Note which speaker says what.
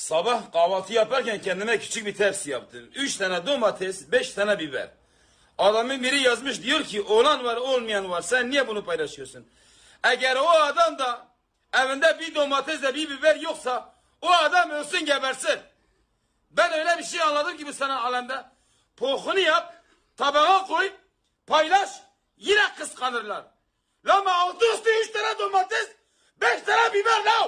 Speaker 1: Sabah kahvaltı yaparken kendime küçük bir tepsi yaptım. Üç tane domates, beş tane biber. Adamın biri yazmış diyor ki olan var olmayan var sen niye bunu paylaşıyorsun? Eğer o adam da evinde bir domatesle bir biber yoksa o adam ölsün gebersin. Ben öyle bir şey anladım ki bu sana alemde. Pohunu yap, tabağa koy, paylaş, yine kıskanırlar. Lama altı üstü üç tane domates, beş tane biber ne?